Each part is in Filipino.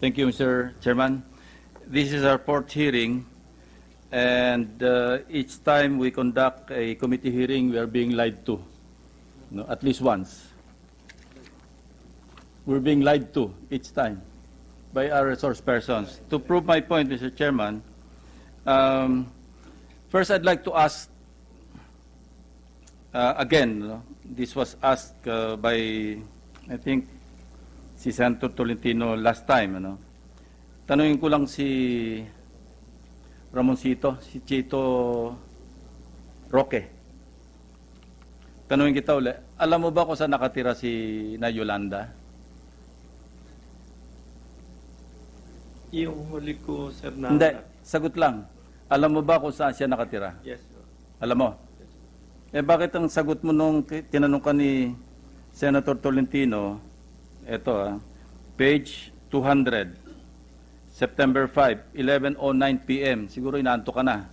Thank you, Mr. Chairman. This is our fourth hearing, and uh, each time we conduct a committee hearing, we are being lied to, no, at least once. We're being lied to each time by our resource persons. To prove my point, Mr. Chairman, um, first I'd like to ask, uh, again, no, this was asked uh, by, I think, si Senator Tolentino last time, ano? Tanungin ko lang si Ramoncito, si Chito Roque. Tanungin kita uli, alam mo ba kung saan nakatira si na Yolanda? Yung huli ko, sir, na... Hindi, sagot lang. Alam mo ba kung saan siya nakatira? Yes, sir. Alam mo? Eh bakit ang sagot mo nung tinanong ka ni Senator Tolentino, eto ah, page 200, September 5, 11.09 p.m. Siguro inaanto ka na.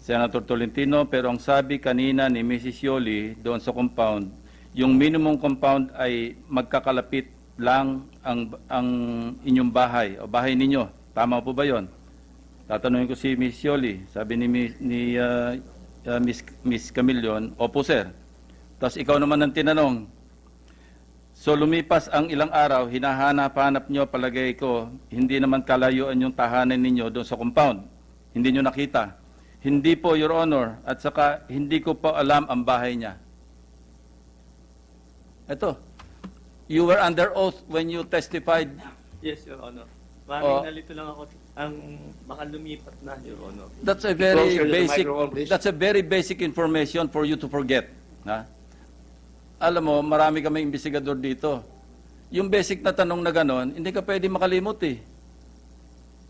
Senator Tolentino, pero ang sabi kanina ni Mrs. Yoli doon sa compound, yung minimum compound ay magkakalapit lang ang, ang inyong bahay o bahay ninyo. Tama po ba yon? Tatanungin ko si Miss Yoli, sabi ni, ni uh, uh, Miss, Miss Camillion, opo sir. Tapos ikaw naman ang tinanong, so lumipas ang ilang araw, hinahanap-hanap nyo, palagay ko, hindi naman kalayuan yung tahanan ninyo doon sa compound. Hindi nyo nakita. Hindi po, Your Honor, at saka hindi ko po alam ang bahay niya. Ito, you were under oath when you testified Yes, Your Honor. Oh. Maraming nalito lang ako. Ang baka lumipat na, Your Honor. That's a very Closer to the basic microphone, please. that's a very basic information for you to forget, ha? Alam mo, marami kami investigador dito. Yung basic na tanong na ganon, hindi ka pwede makalimot eh.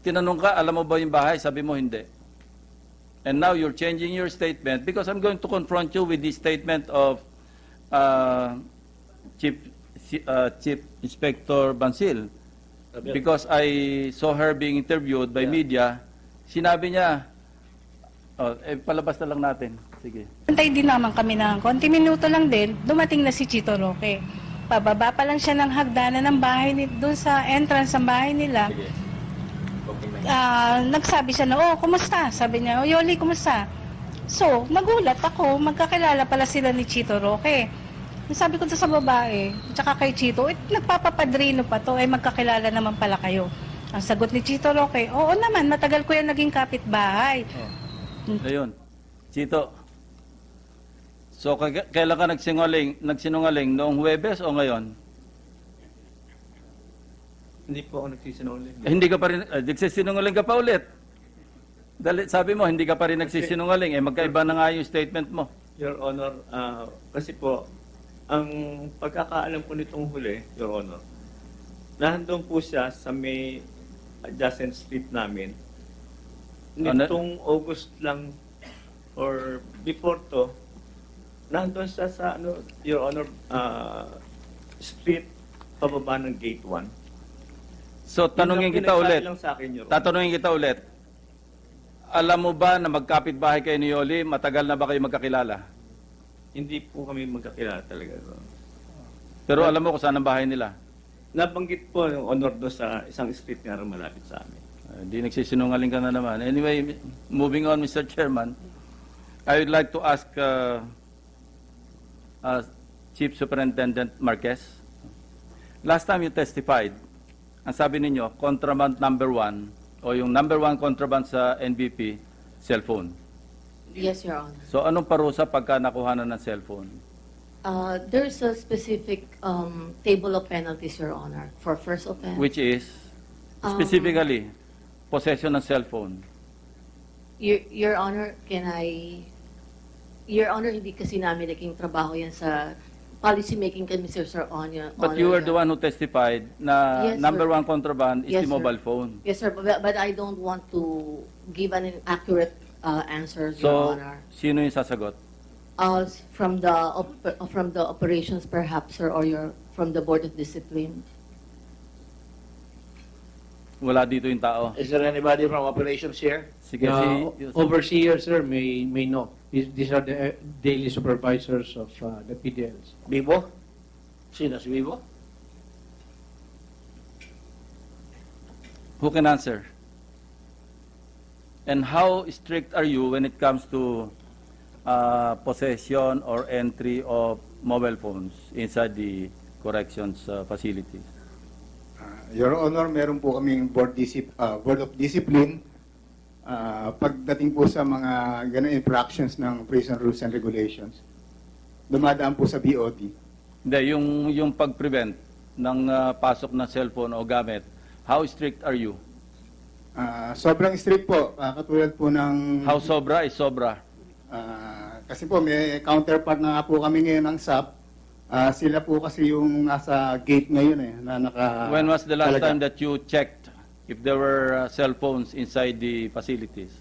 Tinanong ka, alam mo ba yung bahay? Sabi mo hindi. And now you're changing your statement because I'm going to confront you with the statement of uh, Chief uh, Chief Inspector Bansil. Because I saw her being interviewed by media, sinabi niya, oh, eh, palabas na lang natin. Sige. Antay din naman kami ng konti minuto lang din, dumating na si Chito Roque. Pababa pa lang siya ng hagdanan ng bahay ni doon sa entrance ng bahay nila. Sige. Ah, nagsabi siya na, "Oh, kumusta?" Sabi niya, "Oh, Yoli, kumusta?" So, nagulat ako, magkakilala pala sila ni Chito Roque. Sabi ko sa babae, tsaka kay Chito, eh, nagpapapadrino pa to, eh magkakilala naman pala kayo. Ang sagot ni Chito Roque, oo naman, matagal ko yan naging kapitbahay. Oh. Ayun. Chito. So, kailan ka nagsinungaling, nagsinungaling? Noong Huwebes o ngayon? Hindi po ako nagsisinungaling. Eh, hindi ka pa rin, eh, nagsisinungaling ka pa ulit. Dali, sabi mo, hindi ka pa rin nagsisinungaling. Eh, magkaiba na nga yung statement mo. Your Honor, ah, kasi po, ang pagkakaalam ko nitong huli, Your Honor, nandun po siya sa may adjacent street namin. Ano? Nitong August lang or before to, nandun siya sa ano, Your Honor, ah, street pababa ng gate 1. So, tanungin kita ulit. Lang sa akin, Your Honor. Tatanungin kita ulit. Alam mo ba na magkapit bahay kayo ni Yoli? Matagal na ba kayo magkakilala? Hindi po kami magkakilala talaga. Honor. Pero alam mo kung saan ang bahay nila? Nabanggit po yung honor doon sa isang street nga rin malapit sa amin. Hindi nagsisinungaling ka na naman. Anyway, moving on, Mr. Chairman, I would like to ask uh, uh, Chief Superintendent Marquez. Last time you testified, ang sabi ninyo, contraband number one, o yung number one contraband sa NBP, cellphone. Yes, Your Honor. So anong parusa pagka nakuha na ng cellphone? Uh, there's a specific um, table of penalties, Your Honor, for first offense. Which is, Um, specifically, possession ng cellphone. Your, Your Honor, can I... Your Honor, hindi kasi namin naging trabaho yan sa policy making kami, Sir, Sir Honor. But you were the one who testified na Yes, number sir. one contraband is Yes, the sir. mobile phone. Yes, sir, but, but I don't want to give an inaccurate uh, answer, Your So, Honor. sino yung sasagot? Uh, from the op- uh, from the operations, perhaps, sir, or your from the Board of Discipline. Wala dito yung tao. Is there anybody from operations here? Sige, Uh, si... overseer, sir, may, may know. These these are the uh, daily supervisors of uh, the PDLs. Vivo? Sino si Vivo? Who can answer? And how strict are you when it comes to uh, possession or entry of mobile phones inside the corrections uh, facilities? Ah, Your Honor, meron po kaming board, disip, ah, board of discipline ah, pagdating po sa mga ganun infractions ng prison rules and regulations. Dumadaan po sa BOD. Hindi, yung, yung pag-prevent ng uh, pasok ng cellphone o gamit, how strict are you? Ah, sobrang strict po, ah, katulad po ng... How sobra is sobra? ah, kasi po may counterpart na nga po kami ngayon ng SAP. Ah, sila po kasi yung nasa gate ngayon eh, na naka... When was the last talaga. time that you checked if there were uh, cell phones inside the facilities?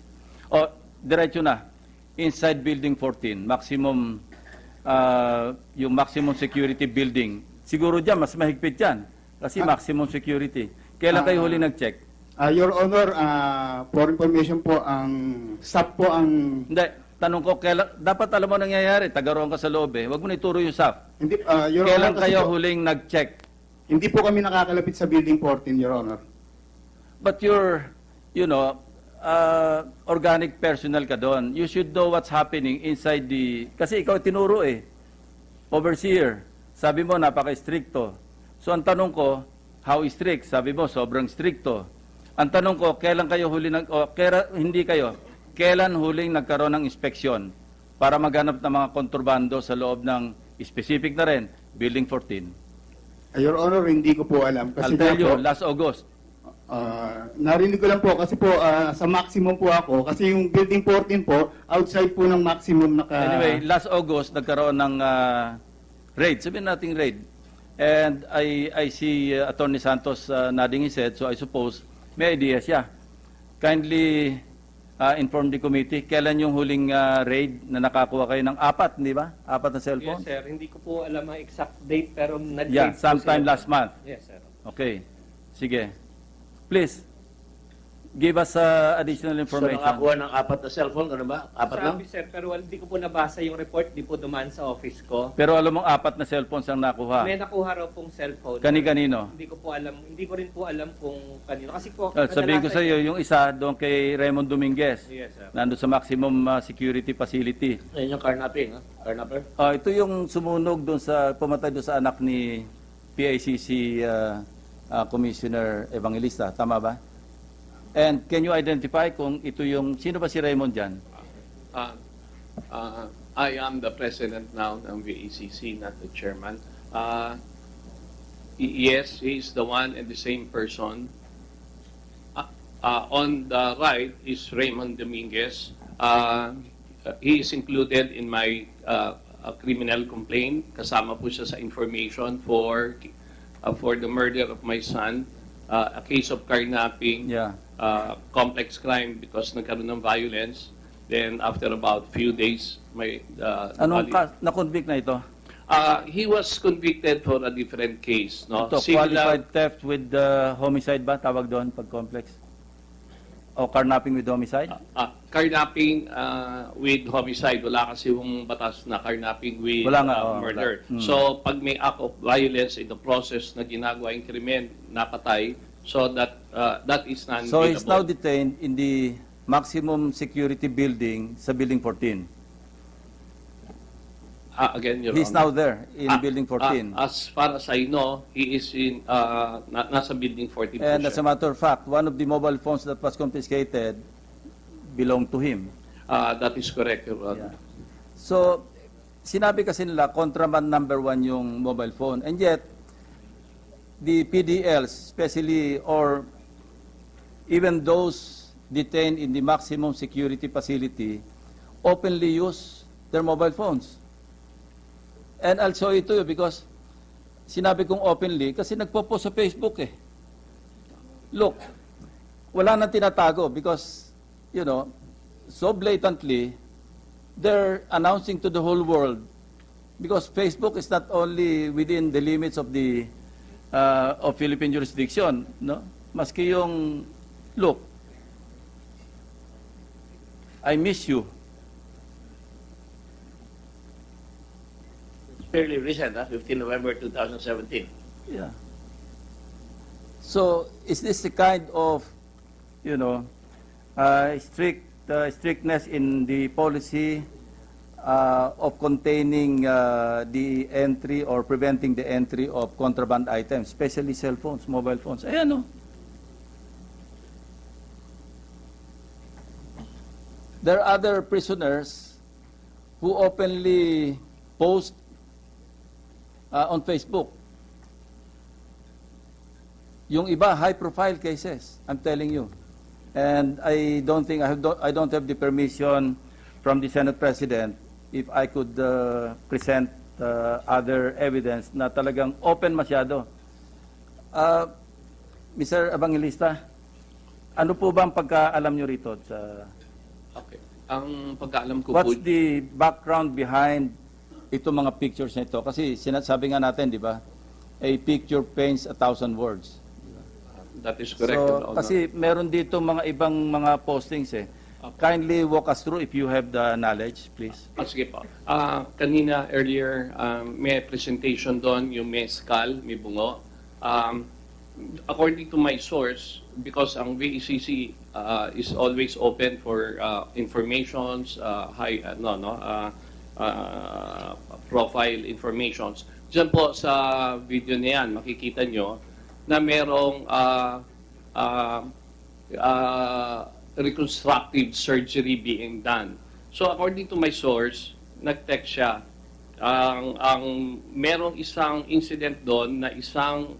O, diretso na. Inside Building 14, maximum, uh, yung maximum security building. Siguro dyan, mas mahigpit yan. Kasi Ah. maximum security. Kailan kayo huli nag-check? Ah, Your Honor, ah, for information po, ang SAP po ang... Hindi, tanong ko, kailan, dapat alam mo nangyayari, tagaroon ka sa loob eh. Huwag mo na ituro yung SAF. Hindi, ah, Your Kailan Honor, kayo po- huling nag-check? Hindi po kami nakakalapit sa Building 14, Your Honor. But you're, you know, uh, organic personnel ka doon. You should know what's happening inside the... Kasi ikaw tinuro eh. Overseer. Sabi mo, napaka-stricto. So ang tanong ko, how strict? Sabi mo, sobrang stricto. Ang tanong ko, kailan kayo huli nag... O, kera, hindi kayo. Kailan huling nagkaroon ng inspeksyon para maghanap ng mga kontrabando sa loob ng specific na rin, Building 14? Ah, Your Honor, hindi ko po alam. Kasi I'll tell you, po, last August. ah, narinig ko lang po kasi po ah, sa maximum po ako. Kasi yung Building 14 po, outside po ng maximum naka... Anyway, last August nagkaroon ng ah, raid. Sabihin nating raid. And I I see uh, Attorney Santos uh, nodding his head, so I suppose may idea siya. Kindly uh, inform the committee kailan yung huling uh, raid na nakakuha kayo ng apat, di ba? Apat na cellphone? Yes, sir. Hindi ko po alam ang exact date, pero nag Yeah, sometime last month. Yes, sir. Okay. Sige. Please, give us uh, additional So information. nakakuha ng apat na cellphone, ano ba? Apat lang? Sabi, sir, pero wal- hindi ko po nabasa yung report, di po dumaan sa office ko. Pero alam mong apat na cellphones ang nakuha. May nakuha raw pong cellphone. Kani-kanino? Hindi ko po alam, hindi ko rin po alam kung kanino. Kasi po, Uh, sabihin ko sa iyo, yung isa doon kay Raymond Dominguez, Yes, sir. nando sa maximum uh, security facility. Yan yung carnapping, ha? Carnapper? Uh, ito yung sumunog doon sa, pumatay doon sa anak ni PICC uh, uh, Commissioner Evangelista, tama ba? And can you identify kung ito yung, sino ba si Raymond dyan? Uh, uh, I am the president now ng VACC, not the chairman. Uh, yes, he is the one and the same person. Uh, uh, on the right is Raymond Dominguez. Uh, he is included in my uh, criminal complaint. Kasama po siya sa information for uh, for the murder of my son, uh, a case of carnapping Yeah. Uh, complex crime because nagkaroon ng violence. Then after about few days, may uh, Anong ka, na-convict na ito? Uh, he was convicted for a different case, no? Ito, qualified theft with uh, homicide ba? Tawag doon pag complex? O carnapping with homicide? uh, carnapping uh, with homicide. Wala kasi yung batas na carnapping with Wala nga, uh, oo, murder. wala. Hmm. So pag may act of violence in the process na ginagawa yung krimen, napatay, so that uh, that is non So he's now detained in the maximum security building sa Building 14. uh, again, Your He's Honor. now there in Ah, Building 14. ah, as far as I know, he is in uh, na- nasa building 14 po And as a matter of fact, one of the mobile phones that was confiscated belonged to him. Ah, that is correct, Your Honor. Yeah. So, sinabi kasi nila, contraband number one yung mobile phone. And yet, the PDLs, especially, or even those detained in the maximum security facility, openly use their mobile phones. And I'll show it to you because sinabi kong openly kasi nagpo-post sa Facebook eh. Look, wala nang tinatago because, you know, so blatantly, they're announcing to the whole world because Facebook is not only within the limits of the uh, of Philippine jurisdiction, no? Maski yung, look, I miss you. Fairly recent, huh? 15 November 2017. Yeah. So, is this the kind of, you know, uh, strict uh, strictness in the policy uh, of containing uh, the entry or preventing the entry of contraband items, especially cell phones, mobile phones? Ayan, no. There are other prisoners who openly post uh, on Facebook yung iba, high-profile cases, I'm telling you. And I don't think, I, have I don't have the permission from the Senate President if I could uh, present uh, other evidence na talagang open masyado. Uh, Mr. Evangelista, ano po ba ang pagkaalam nyo rito? Sa, Okay. Ang pagkaalam ko what's po, the background behind itong mga pictures na ito? Kasi sinasabi nga natin, di ba? A picture paints a thousand words. that is correct. So, kasi meron dito mga ibang mga postings eh. Kindly walk us through if you have the knowledge, please. Ah, sige po. Ah, kanina, earlier, um, may presentation doon, yung may skull, may bungo. Um, according to my source, because ang VECC uh, is always open for uh, informations, uh, high, ano, no, uh, uh, profile informations. Diyan po sa video na yan, makikita nyo na merong uh, uh, uh, reconstructive surgery being done. So according to my source, nag-text siya. Ang ang merong isang incident doon na isang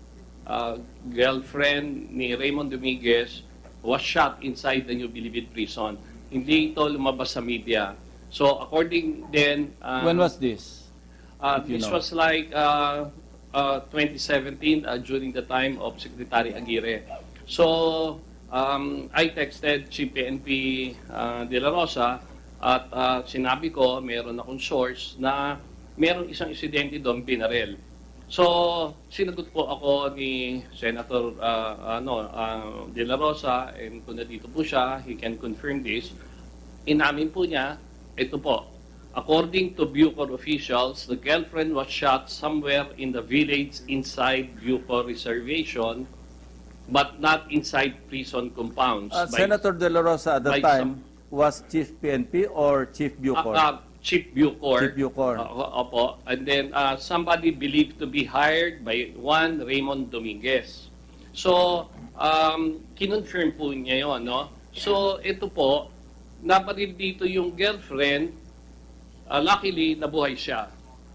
uh, girlfriend ni Raymond Dominguez was shot inside the New Bilibid prison. Hindi ito lumabas sa media. So according then uh, When was this? Uh, this know. was like uh, uh, 2017 uh, during the time of Secretary Aguirre. So um, I texted Chief PNP uh, De La Rosa at uh, sinabi ko meron akong source na meron isang insidente doon binarel. So sinagot po ako ni Senator uh, ano uh, De La Rosa and kung nandito po siya, he can confirm this. Inamin po niya, ito po, According to Bucor officials, the girlfriend was shot somewhere in the village inside Bucor Reservation, but not inside prison compounds. Uh, by- Senator De La Rosa at the time was Chief PNP or Chief Bucor? Uh, uh, Chief Bucor. Chief Bucor. Uh, opo. And then uh, somebody believed to be hired by one Raymond Dominguez. So, um, kinonfirm po niya yon, no? So, ito po, nabaril dito yung girlfriend, uh, luckily, nabuhay siya.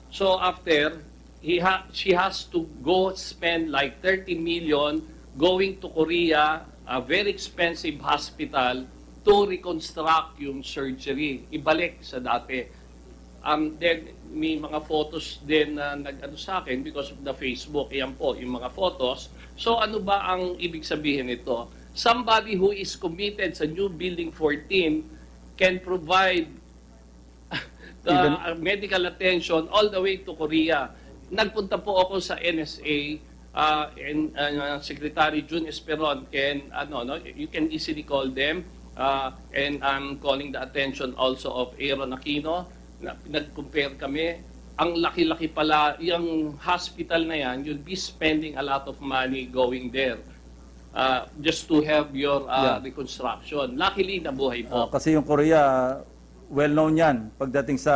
So, after, he ha- she has to go spend like 30 million going to Korea, a very expensive hospital, to reconstruct yung surgery, ibalik sa dati. Um, then, may mga photos din na nag-ano sa akin because of the Facebook. Yan po, yung mga photos. So, ano ba ang ibig sabihin nito? Somebody who is committed sa New Building 14 can provide the Even- medical attention all the way to Korea. Nagpunta po ako sa NSA uh, and uh, Secretary June Esperon can ano no you can easily call them. Uh, and I'm calling the attention also of Aaron Aquino. Na nag-compare kami. Ang laki-laki pala yung hospital na yan you'll be spending a lot of money going there. Uh, just to have your uh, Yeah. reconstruction. Luckily nabuhay Uh, po kasi yung Korea, well-known yan pagdating sa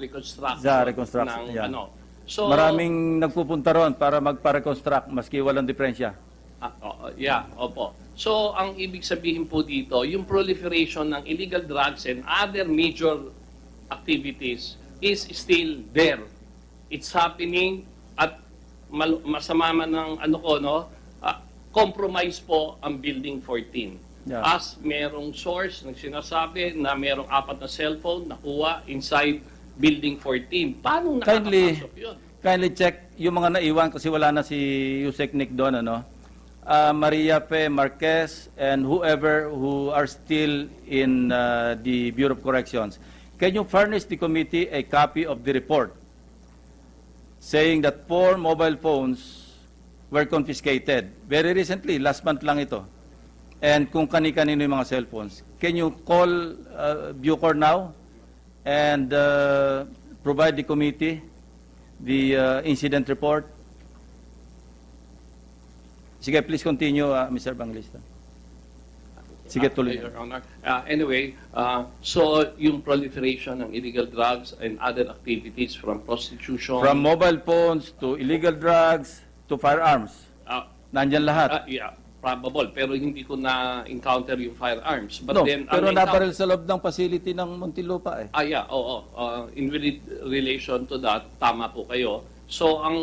reconstruction, Sa reconstruction, ng yeah. ano so maraming nagpupunta ron para magpa-reconstruct maski walang diferensya. Ah, oo, yeah, opo. So, ang ibig sabihin po dito, yung proliferation ng illegal drugs and other major activities is still there. It's happening at mal- masama man ng ano ko, no? ah, compromise po ang Building 14. Yeah. As merong source na sinasabi na merong apat na cellphone nakuha inside Building 14. Paano Kindly, nakakapasok yun? kindly check yung mga naiwan kasi wala na si Yusek Nick doon, ano? Uh, Maria P. Marquez and whoever who are still in uh, the Bureau of Corrections. Can you furnish the committee a copy of the report saying that four mobile phones were confiscated. Very recently, last month lang ito. And kung kani-kanino yung mga cellphones. Can you call uh, Bucor now and uh, provide the committee the uh, incident report? Sige, please continue, uh, Mr. Banglista. Sige, Uh, tuloy. Your Honor. Uh, anyway, uh, so yung proliferation ng illegal drugs and other activities from prostitution. From mobile phones to illegal drugs to firearms. uh, Nandyan lahat. uh, yeah, probable. Pero hindi ko na-encounter yung firearms. But no, then, pero ang nabaril sa loob ng facility ng Muntinlupa eh. Ah, yeah, oo. Uh, in rela- relation to that, tama po kayo. So, ang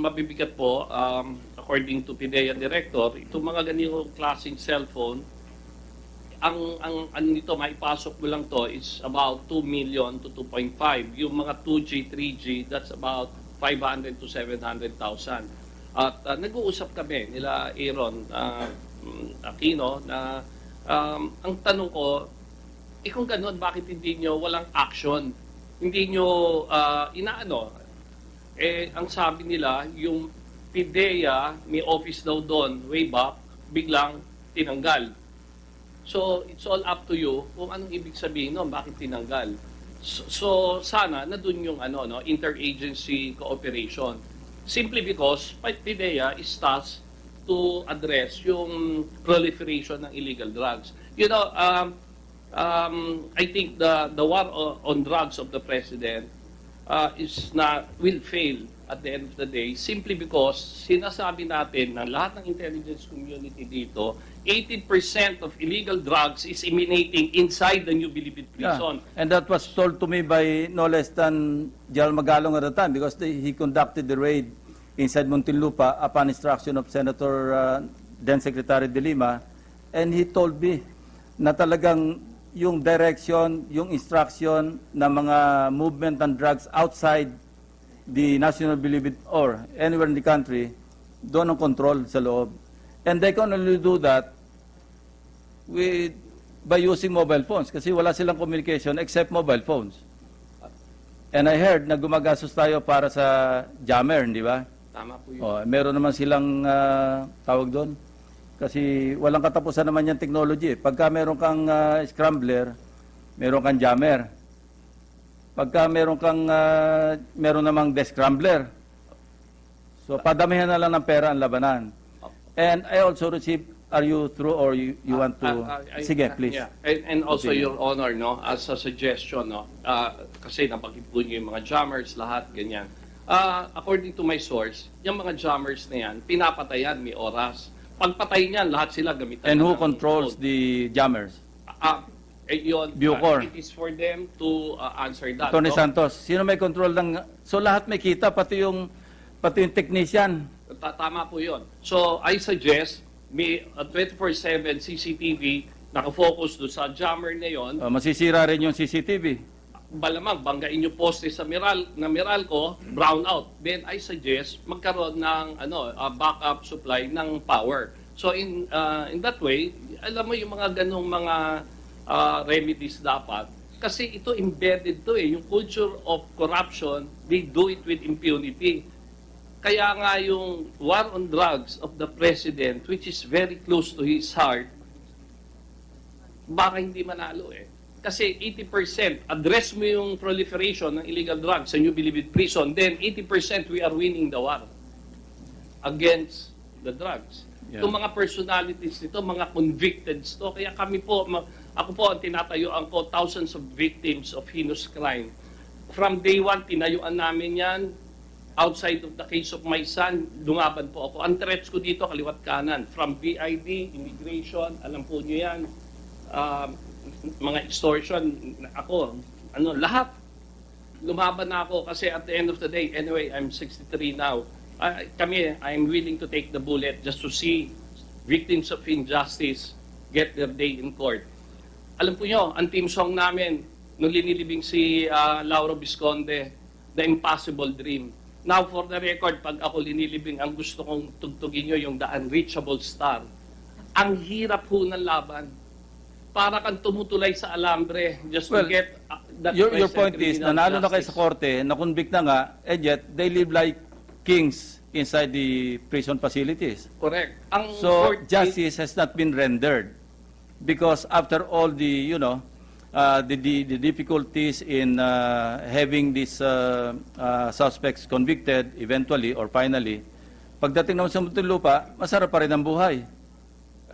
mabibigat po, um, according to PIDEA Director, itong mga ganitong klaseng cellphone, ang ang ano nito maipasok mo lang to is about 2 million to 2.5 yung mga 2G 3G that's about 500 to 700,000 at uh, nag-uusap kami nila Aaron uh, Aquino na um, ang tanong ko eh kung ganun bakit hindi nyo walang action hindi nyo uh, inaano eh ang sabi nila yung PIDEA may office daw doon way back biglang tinanggal So, it's all up to you kung anong ibig sabihin nun, bakit tinanggal. So, so sana na dun yung ano, no, interagency cooperation. Simply because PIDEA is tasked to address yung proliferation ng illegal drugs. You know, um, um, I think the, the war on drugs of the president uh, is not, will fail at the end of the day simply because sinasabi natin na lahat ng intelligence community dito 80% of illegal drugs is emanating inside the New Bilibid prison. Yeah. And that was told to me by no less than General Magalong at the time because they, he conducted the raid inside Muntinlupa upon instruction of Senator uh, then Secretary De Lima and he told me na talagang yung direction, yung instruction ng mga movement ng drugs outside the National Bilibid or anywhere in the country, doon ang control sa loob. And they can only do that with by using mobile phones kasi wala silang communication except mobile phones. And I heard na gumagastos tayo para sa jammer, di ba? Tama po yun. Oh, meron naman silang ah, tawag doon. Kasi walang katapusan naman yung technology. eh. Pagka meron kang ah, scrambler, meron kang jammer. Pagka meron kang ah, meron namang descrambler. So padamihan na lang ng pera ang labanan. And I also received are you through or you, you want to Ah, ah, I- Sige, ah, please. yeah. And, and also Continue. your honor no as a suggestion no ah, kasi nabanggit po niyo yung mga jammers lahat ganyan. Ah, according to my source, yung mga jammers na yan pinapatayan may oras. Pagpatay niyan lahat sila gamitan And who controls phone. the jammers? Ah, eh, yun, Bucor. ah, it is for them to ah, answer that. Tony no? Santos, sino may control ng So lahat may kita pati yung pati yung technician. Ta- Tama po yun. So, I suggest may uh, 24-7 CCTV nakafocus doon sa jammer na yon. Uh, masisira rin yung CCTV. Balamang, banggain yung poste sa Miral, na Meralco, brown out. Then, I suggest magkaroon ng ano, uh, backup supply ng power. So, in uh, in that way, alam mo yung mga ganong mga uh, remedies dapat. Kasi ito embedded to eh. Yung culture of corruption, they do it with impunity. Kaya nga yung war on drugs of the president, which is very close to his heart, baka hindi manalo eh. Kasi 80%, address mo yung proliferation ng illegal drugs sa New Bilibid Prison, then 80% we are winning the war against the drugs. Yeah. Itong mga personalities nito, mga convicted to. Kaya kami po, ako po ang tinatayuan ko, thousands of victims of heinous crime. From day one, tinayuan namin yan. Outside of the case of my son, lumaban po ako. Ang threats ko dito, kaliwat kanan. From BID, immigration, alam po nyo yan. Um, mga extortion, ako, ano, lahat. Lumaban na ako kasi at the end of the day, anyway, I'm 63 now. Ah, kami, I'm willing to take the bullet just to see victims of injustice get their day in court. Alam po nyo, ang team song namin, nung linilibing si ah, Lauro Visconde, The Impossible Dream. Now, for the record, pag ako linilibing, ang gusto kong tugtugin nyo yung The Unreachable Star. Ang hirap ho ng laban. Para kang tumutulay sa alambre just Well, to get ah, that Your, your point is, nanalo na kayo sa korte, na-convict na nga, and yet they live like kings inside the prison facilities. Correct. Ang So court- justice has not been rendered because after all the you know uh, the, the the difficulties in uh, having these uh, uh, suspects convicted eventually or finally, pagdating naman sa Muntinlupa, masarap pa rin ang buhay.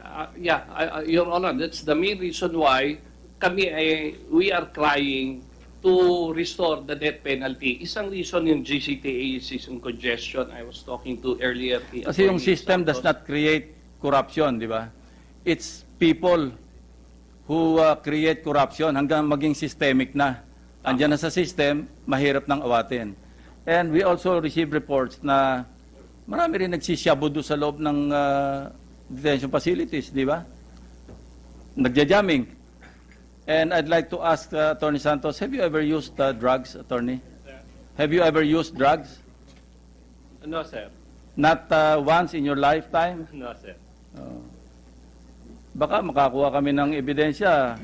Uh, yeah, I- Your Honor, that's the main reason why kami ay, we are crying to restore the death penalty. Isang reason yung GCTA is yung congestion. I was talking to earlier. Kasi yung system does not create corruption, di ba? It's people who uh, create corruption hanggang maging systemic na. Andiyan na sa system, mahirap nang awatin. And we also receive reports na marami rin nagsisyabu doon sa loob ng uh, detention facilities, di ba? Nagja-jamming. And I'd like to ask uh, Attorney Santos, have you ever used uh, drugs, Attorney? Have you ever used drugs? No, sir. Not uh, once in your lifetime? No, sir. Oh. Baka makakuha kami ng ebidensya.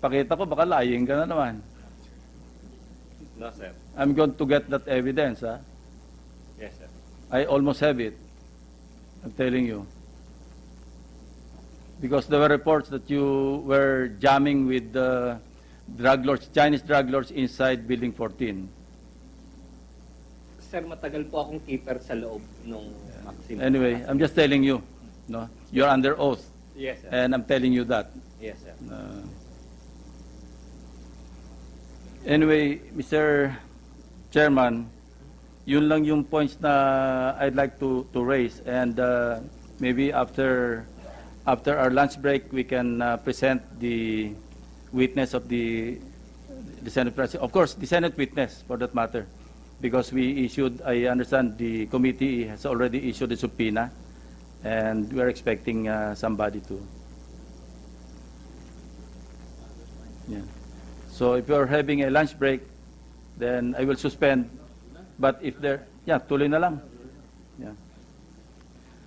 Pakita ko, baka lying ka na naman. No, sir. I'm going to get that evidence. Ha? Yes, sir. I almost have it. I'm telling you. Because there were reports that you were jamming with the drug lords, Chinese drug lords inside Building 14. Sir, matagal po akong keeper sa loob nung maximum. Anyway, I'm just telling you. No? You're under oath. Yes, sir. And I'm telling you that. Yes, sir. Uh, anyway, Mr. Chairman, yun lang yung points na I'd like to to raise and uh, maybe after after our lunch break we can uh, present the witness of the the Senate President. Of course, the Senate witness for that matter because we issued I understand the committee has already issued a subpoena and we're expecting uh, somebody to Yeah. So if you're having a lunch break, then I will suspend. But if there, yeah, tuloy na lang. Yeah.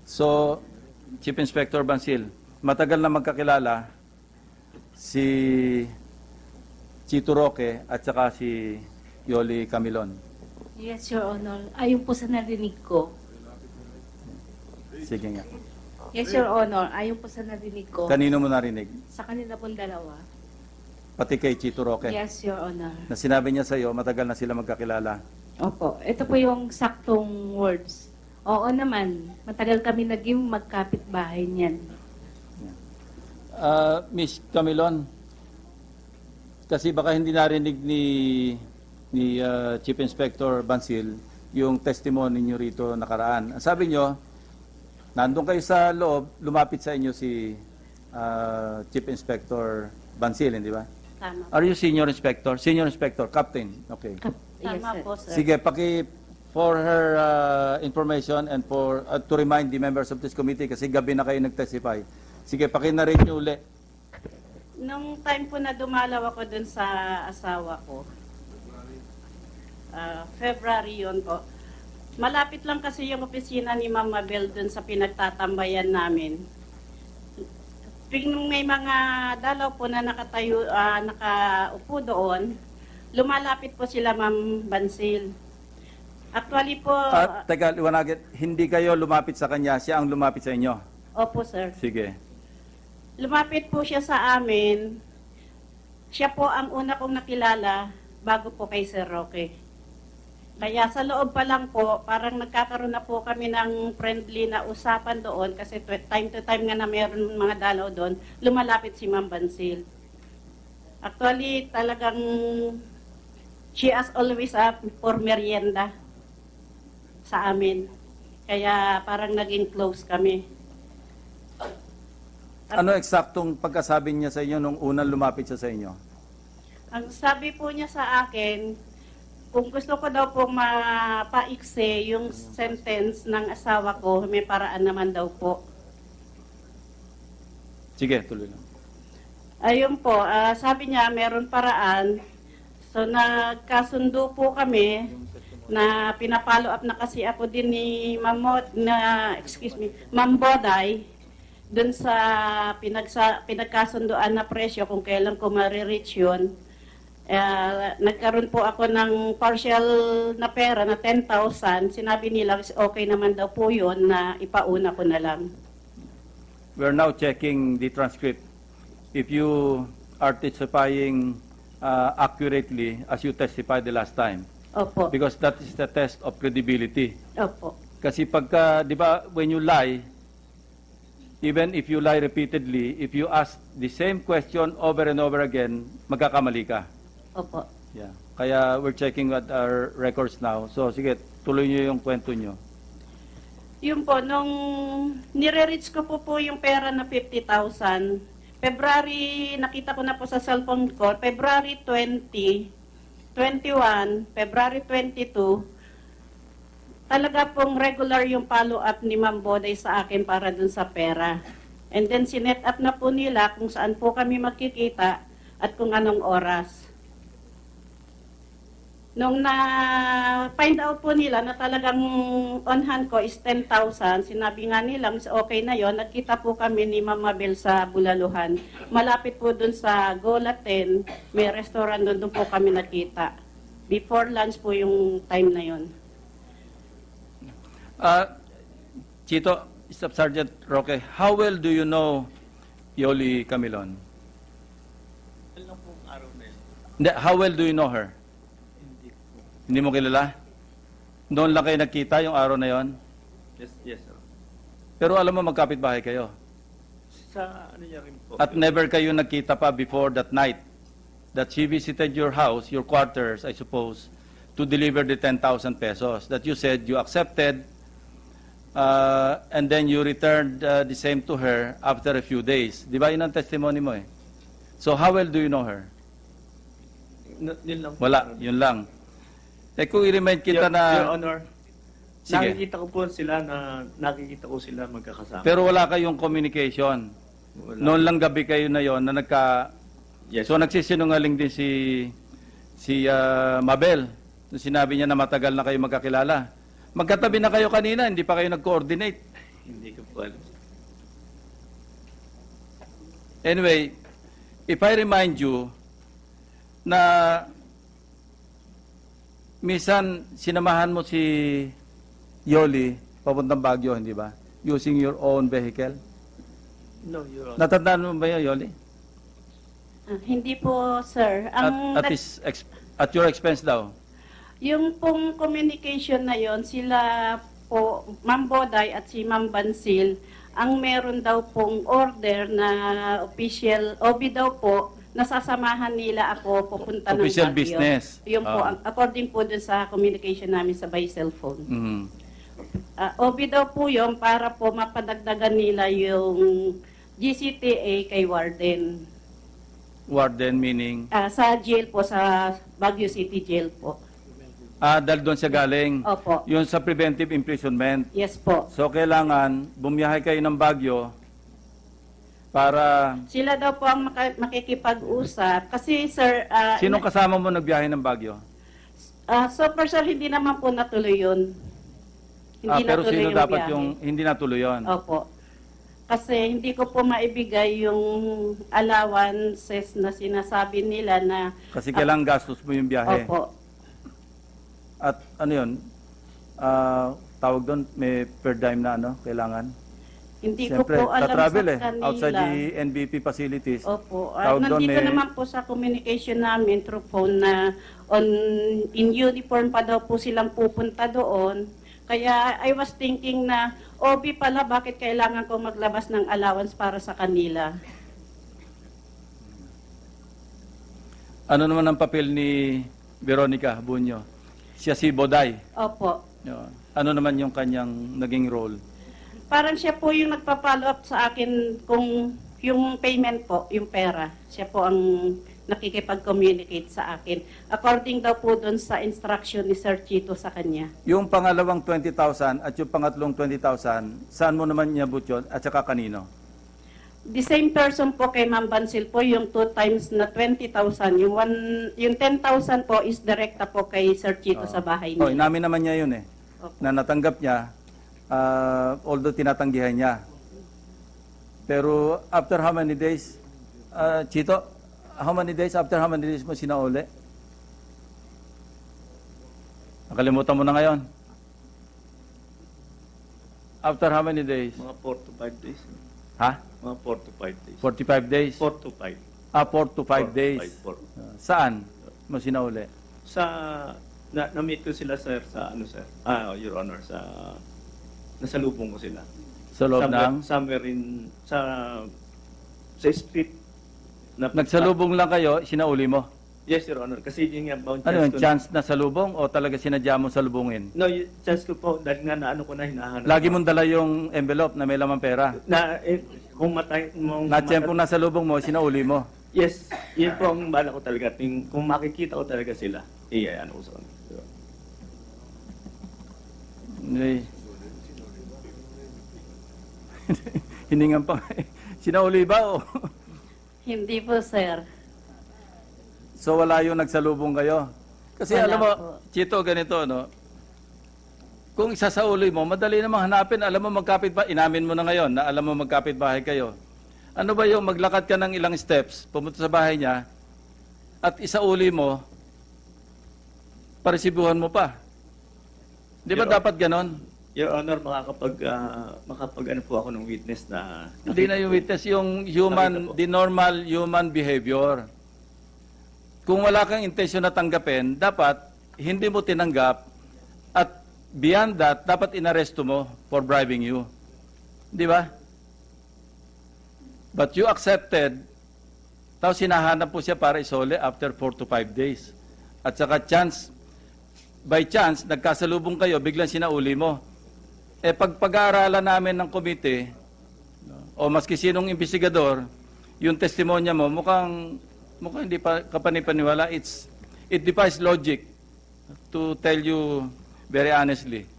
So, Chief Inspector Bansil, matagal na magkakilala si Chito Roque at saka si Yoli Camilon. Yes, Your Honor. Ayon po sa narinig ko. Sige nga. Yes, Your Honor. Ayon po sa narinig ko. Kanino mo narinig? Sa kanila pong dalawa. Pati kay Chito Roque. Yes, Your Honor. Na sinabi niya sa iyo, matagal na sila magkakilala. Opo. Ito po yung saktong words. Oo naman. Matagal kami naging magkapit-bahay niyan. Ah, Miss Camilon, kasi baka hindi narinig ni ni ah, Chief Inspector Bansil yung testimony niyo rito nakaraan. Ang sabi niyo, nandun kayo sa loob, lumapit sa inyo si ah, Chief Inspector Bansil, hindi ba? Tama. Are you senior inspector? Senior inspector, captain. Okay. Yes, Tama sir. po, sir. Sige, paki for her ah, information and for ah, to remind the members of this committee kasi gabi na kayo nag-testify. Sige, paki-narrate niyo uli. Nung time po na dumalaw ako dun sa asawa ko, ah, February yun po, malapit lang kasi yung opisina ni Mama Bell dun sa pinagtatambayan namin. Nung may mga dalaw po na nakatayo, ah, nakaupo doon, lumalapit po sila Ma'am Bansil. Actually po, At teka, liwanagin, hindi kayo lumapit sa kanya, siya ang lumapit sa inyo. opo sir. Sige. Lumapit po siya sa amin. Siya po ang una kong nakilala bago po kay Sir Roque. Kaya sa loob pa lang po, parang nagkakaroon na po kami ng friendly na usapan doon kasi time to time nga na mayroon mga dalaw doon, lumalapit si Ma'am Bansil. Actually, talagang she as always up for merienda sa amin. Kaya parang naging close kami. Ano eksaktong pagkasabi niya sa inyo nung unang lumapit siya sa inyo? Ang sabi po niya sa akin, kung gusto ko daw po mapaikse yung sentence ng asawa ko, may paraan naman daw po. Sige, tuloy lang. Ayun po, ah, sabi niya meron paraan. So nagkasundo po kami na pinapalo up na kasi ako din ni Mamot na excuse me, Ma'am Boday dun sa pinagsa, pinagkasundoan na presyo kung kailan ko marireach yun. Eh, nagkaroon po ako ng partial na pera na 10,000. Sinabi nila okay naman daw po yun na ipauna ko na lang. We're now checking the transcript. If you are testifying uh, accurately as you testified the last time, Opo. because that is the test of credibility. Opo. Kasi pagka, di ba, when you lie, even if you lie repeatedly, if you ask the same question over and over again, magkakamali ka. Opo. Yeah. Kaya we're checking what our records now. So, sige, tuloy niyo yung kwento niyo. Yun po, nung nire-reach ko po po yung pera na 50,000, February, nakita ko na po sa cellphone ko, February 20, 21, February 22, talaga pong regular yung follow-up ni Ma'am Boday sa akin para dun sa pera. And then sinet up na po nila kung saan po kami magkikita at kung anong oras. Nung na-find out po nila na talagang on hand ko is 10,000, sinabi nga nila, mas okay na yon Nagkita po kami ni Mama Bel sa Bulaluhan. Malapit po dun sa Golaten, may restaurant dun, dun po kami nakita. Before lunch po yung time na yon. Uh, Chito, Staff Sergeant Roque, how well do you know Yoli Camilon? How well do you know her? Hindi mo kilala? Noon lang kayo nagkita yung araw na yon? Yes, yes, sir. Pero alam mo magkapit bahay kayo. Sa ano niya rin po. At never kayo nagkita pa before that night that she visited your house, your quarters, I suppose, to deliver the 10,000 pesos that you said you accepted uh, and then you returned uh, the same to her after a few days. Di ba yun ang testimony mo eh? So how well do you know her? N- yun lang. Wala, yun lang. Eh kung i-remind kita Your, na... Your Honor, Sige. nakikita ko po sila na nakikita ko sila magkakasama. Pero wala kayong communication. Wala. Noon lang gabi kayo na yon na nagka... Yes. So nagsisinungaling din si si ah, Mabel. Nung sinabi niya na matagal na kayo magkakilala. Magkatabi na kayo kanina, hindi pa kayo nag-coordinate. Hindi ko po alam. Anyway, if I remind you na misan sinamahan mo si Yoli papuntang Baguio, hindi ba? Using your own vehicle. No, Your Honor. Natandaan mo ba yun, Yoli? Ah, hindi po, sir. At, Ang at, nag- his ex- at your expense daw. Yung pong communication na yon sila po, Ma'am Boday at si Ma'am Bansil, ang meron daw pong order na official, OB daw po, nasasamahan nila ako pupunta ng Official Baguio. business. Yung po, Ah. ang- according po dun sa communication namin sa by cellphone. Mhm. Ah, OB daw po yun para po mapadagdagan nila yung GCTA kay Warden. Warden meaning, Ah, sa jail po, sa Baguio City Jail po. ah, dahil doon siya galing. Opo. Yun sa preventive imprisonment. Yes po. So, kailangan bumiyahe kayo ng Baguio para... Sila daw po ang maka- makikipag-usap. Kasi sir, ah, Sinong kasama mo nagbiyahe ng Baguio? ah, so far sir, hindi naman po natuloy yun. Ah, Hindi pero natuloy sino yung dapat biyahe. yung hindi natuloy yun? Opo. Kasi hindi ko po maibigay yung allowances na sinasabi nila na Kasi kailangan gastos mo yung biyahe. Opo. At ano yun? Ah, tawag doon, may per dime na ano, kailangan? Hindi Siyempre, ko po alam sa eh, kanila. outside the NBP facilities. Opo. Ah, Tawag doon, nandito may- naman po sa communication namin through phone na on in uniform pa daw po silang pupunta doon. Kaya I was thinking na, OB pala, bakit kailangan ko maglabas ng allowance para sa kanila? Ano naman ang papel ni Veronica Bunyo? Siya si Boday. Opo. Yun. Ano naman yung kanyang naging role? Parang siya po yung nagpa-follow up sa akin kung yung payment po, yung pera. Siya po ang nakikipag-communicate sa akin. According daw po doon sa instruction ni Sir Chito sa kanya. Yung pangalawang 20,000 at yung pangatlong 20,000, saan mo naman niabot yun at saka kanino? The same person po kay Ma'am Bansil po, yung two times na 20,000. Yung, one, yung 10,000 po is direkta po kay Sir Chito sa bahay Oh, niya. inamin naman niya yun eh. Opo. Na natanggap niya, ah, although tinatanggihan niya. Pero after how many days, ah, Chito, how many days, after how many days mo sinauli? Nakalimutan mo na ngayon. After how many days? Mga 4 to 5 days. Ha? Mga 4 to 5 days. 45 days? 4 to 5. Ah, 4 to 5 days. Ah, Saan mo sinauli? Sa, na, na-meet ko sila, sir, sa, ano, sir? Ah, Your Honor, sa, nasalubong ko sila. Sa loob somewhere, ng... Somewhere in, sa, sa street. Na, Nagsalubong lang kayo, sinauli mo. Yes, Your Honor. Kasi yun nga, bound Ano yun, ko chance na salubong o talaga sinadya mo salubungin? No, y- chance ko po, dahil nga na ano ko na hinahanap. Lagi mong dala yung envelope na may laman pera. Na, eh, kung matay, mong, Na tiyempong nasa lubong mo, sinauli mo. Yes, yun po ang bala ko talaga. Ting, kung makikita ko talaga sila, iya, ano ko sa kanila. Hindi. Hiningan pa. Sinauli ba o? Hindi po, sir. So wala yung nagsalubong kayo? Kasi Wala alam mo, po. Chito, ganito, no? Kung isa sa uli mo, madali namang hanapin. Alam mo magkapit ba? Inamin mo na ngayon na alam mo magkapit bahay kayo. Ano ba yung maglakad ka ng ilang steps, pumunta sa bahay niya, at isa uli mo, parisibuhan mo pa. Di ba Your- dapat ganon? Your Honor, makakapag, ah, makapag ano po ako ng witness na... Hindi na yung witness, yung human, the normal human behavior. Kung wala kang intensyon na tanggapin, dapat hindi mo tinanggap at beyond that, dapat inaresto mo for bribing you. Di ba? But you accepted, tapos sinahanap po siya para isole after 4 to 5 days. At saka chance, by chance, nagkasalubong kayo, biglang sinauli mo. Eh pag pag-aaralan namin ng komite, o maski sinong investigador, yung testimonya mo, mukhang, mukhang hindi pa kapanipaniwala. It's, it defies logic to tell you very honestly.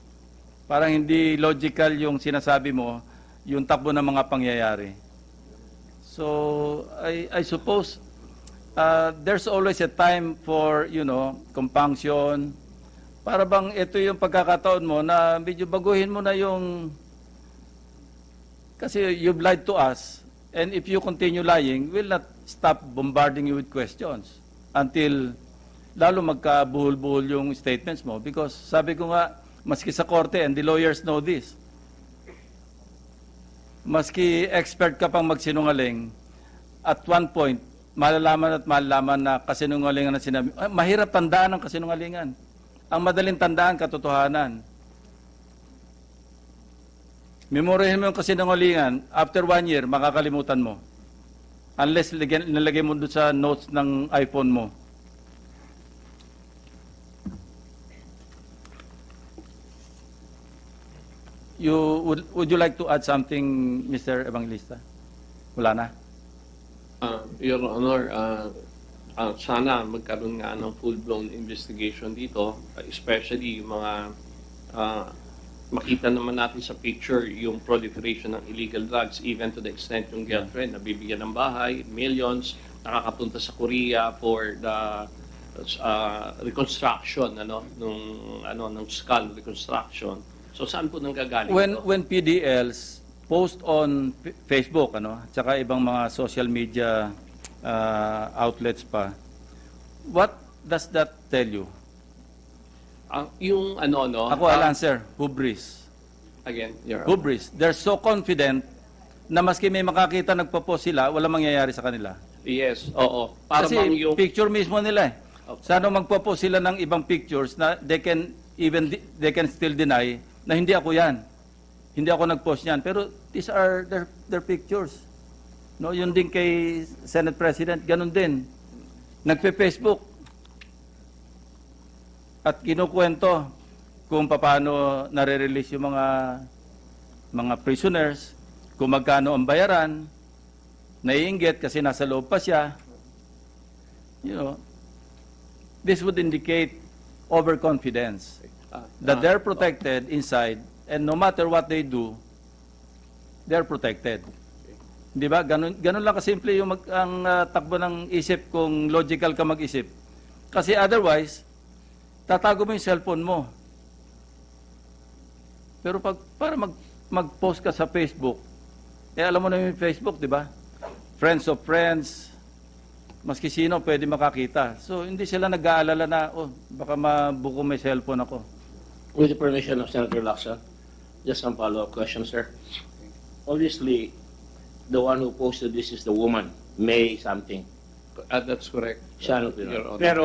Parang hindi logical yung sinasabi mo, yung takbo ng mga pangyayari. So, I, I suppose, uh, there's always a time for, you know, compunction. Para bang ito yung pagkakataon mo na medyo baguhin mo na yung kasi you've lied to us, and if you continue lying, we'll not stop bombarding you with questions until lalo magkabuhol-buhol yung statements mo. Because sabi ko nga, maski sa korte, and the lawyers know this, maski expert ka pang magsinungaling, at one point, malalaman at malalaman na kasinungalingan na sinabi. Ay, mahirap tandaan ang kasinungalingan. Ang madaling tandaan, katotohanan. Memoryahin mo yung kasinungalingan, after one year, makakalimutan mo. Unless nilagay mo doon sa notes ng iPhone mo. You, would, would you like to add something, Mr. Evangelista? Wala na? Uh, Your Honor, uh, uh, sana magkaroon nga ng full-blown investigation dito, especially yung mga uh, makita naman natin sa picture yung proliferation ng illegal drugs even to the extent yung girlfriend nabibigyan ng bahay, millions, nakakapunta sa Korea for the uh, reconstruction ano nung ano ng skull reconstruction. So saan po nanggagaling When ito? when PDLs post on Facebook ano, at saka ibang mga social media uh, outlets pa, what does that tell you? Ang- yung ano no? Ako, uh, I'll answer, hubris. Again, Your. Hubris. They're so confident na maski may makakita nagpo-post sila, wala mangyayari sa kanila. Yes, oo. Para Kasi bang yung picture mismo nila eh. Okay. Sana magpo-post sila ng ibang pictures na they can even they can still deny na hindi ako yan. Hindi ako nag-post yan. Pero these are their, their pictures. No, yun din kay Senate President, ganun din. Nagpe-Facebook. At kinukwento kung paano nare-release yung mga mga prisoners, kung magkano ang bayaran, naiinggit kasi nasa loob pa siya. You know, this would indicate overconfidence that they're protected inside and no matter what they do, they're protected. Di ba? Ganun, ganun lang kasimple yung mag, ang ah, takbo ng isip kung logical ka mag-isip. Kasi otherwise, tatago mo yung cellphone mo. Pero pag, para mag, mag-post ka sa Facebook, eh alam mo na yung Facebook, di ba? Friends of friends, maski sino pwede makakita. So hindi sila nag-aalala na, oh, baka mabuko may cellphone ako. With the permission of Senator Lacson, just some follow-up question, sir. Obviously, the one who posted this is the woman, May something. Uh, that's correct. Siya ang Your kinuha. Honor. Pero,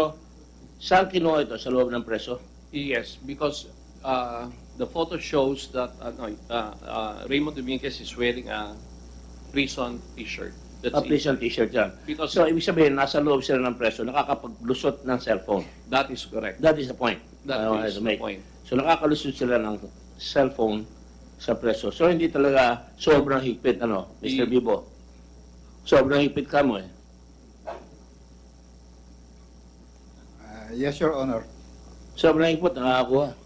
saan kinuha ito? Sa loob ng preso? Yes, because uh, the photo shows that uh, no, uh, uh, Raymond Dominguez is wearing a prison T-shirt. That's A it. prison t-shirt yan. Because So, ibig sabihin, nasa loob sila ng preso, nakakapaglusot ng cellphone. that is correct. That is the point. That I wanted is to the make. point. So, nakakalusot sila ng cellphone sa preso. So, hindi talaga sobrang higpit, ano, Mr. Bibo? Sobrang higpit ka mo eh. Uh, yes, Your Honor. Sobrang higpit, nakakakuha.